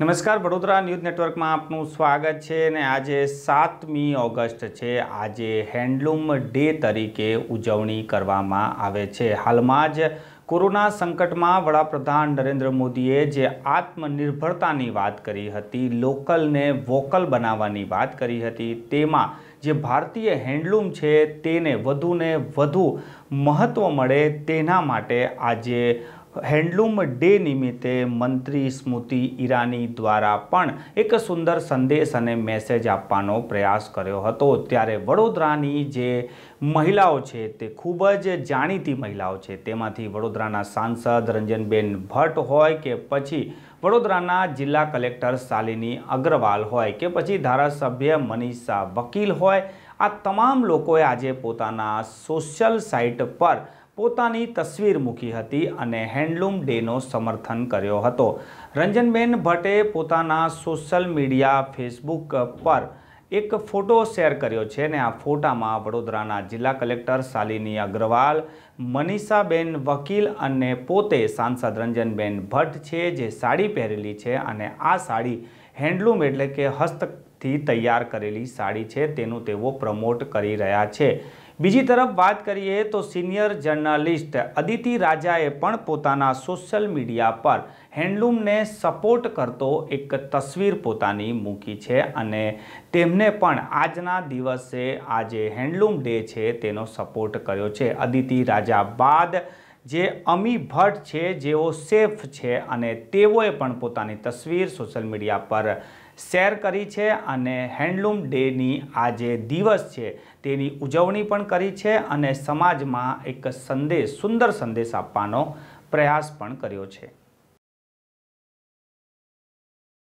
નમસ્કાર, વડોદરા ન્યૂઝ નેટવર્કમાં આપનું સ્વાગત છે અને આજે સાતમી ઓગસ્ટ છે. આજે હેન્ડલૂમ ડે તરીકે ઉજવણી કરવામાં આવે છે. હાલમાં જ કોરોના સંકટમાં વડાપ્રધાન નરેન્દ્ર મોદીએ જે આત્મનિર્ભરતાની વાત કરી હતી, લોકલને વોકલ બનાવવાની વાત કરી હતી, તેમાં જે ભારતીય હેન્ડલૂમ છે તેને વધુને વધુ મહત્ત્વ મળે તેના માટે આજે હેન્ડલૂમ ડે નિમિત્તે મંત્રી સ્મૃતિ ઈરાની દ્વારા પણ એક સુંદર સંદેશ અને મેસેજ આપવાનો પ્રયાસ કર્યો હતો. ત્યારે વડોદરાની જે મહિલાઓ છે તે ખૂબ જ જાણીતી મહિલાઓ છે. તેમાંથી વડોદરાના સાંસદ રંજનબેન ભટ્ટ હોય કે પછી વડોદરાના જિલ્લા કલેક્ટર શાલિની અગ્રવાલ હોય કે પછી ધારાસભ્ય મનીષા વકીલ હોય, આ તમામ લોકોએ આજે પોતાના સોશિયલ સાઇટ પર પોતાની તસવીર મૂકી હતી અને હેન્ડલૂમ ડેનો સમર્થન કર્યો હતો. રંજનબેન ભટ્ટે પોતાના સોશિયલ મીડિયા ફેસબુક પર એક ફોટો શેર કર્યો છે અને આ ફોટામાં વડોદરાના જિલ્લા કલેક્ટર શાલિની અગ્રવાલ, મનીષાબેન વકીલ અને પોતે સાંસદ રંજનબેન ભટ્ટ છે જે સાડી પહેરેલી છે અને આ સાડી હેન્ડલૂમ એટલે કે હસ્તથી તૈયાર કરેલી સાડી છે. તેનું તેઓ પ્રમોટ કરી રહ્યા છે. બીજી તરફ વાત કરીએ તો સિનિયર જર્નલિસ્ટ અદિતિ રાજાએ પણ પોતાના સોશિયલ મીડિયા પર હેન્ડલૂમને સપોર્ટ કરતો એક તસવીર પોતાની મૂકી છે અને તેમને પણ આજના દિવસે આજે હેન્ડલૂમ ડે છે તેનો સપોર્ટ કર્યો છે. અદિતિ રાજા બાદ જે અમી ભટ્ટ છે, જેઓ સેફ છે અને તેઓએ પણ પોતાની તસવીર સોશિયલ મીડિયા પર શેર કરી છે અને હેન્ડલૂમ ડેની આ જે દિવસ છે તેની ઉજવણી પણ કરી છે અને સમાજમાં એક સંદેશ, સુંદર સંદેશ આપવાનો પ્રયાસ પણ કર્યો છે.